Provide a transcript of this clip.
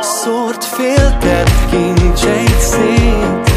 Szórt félted kincseit szét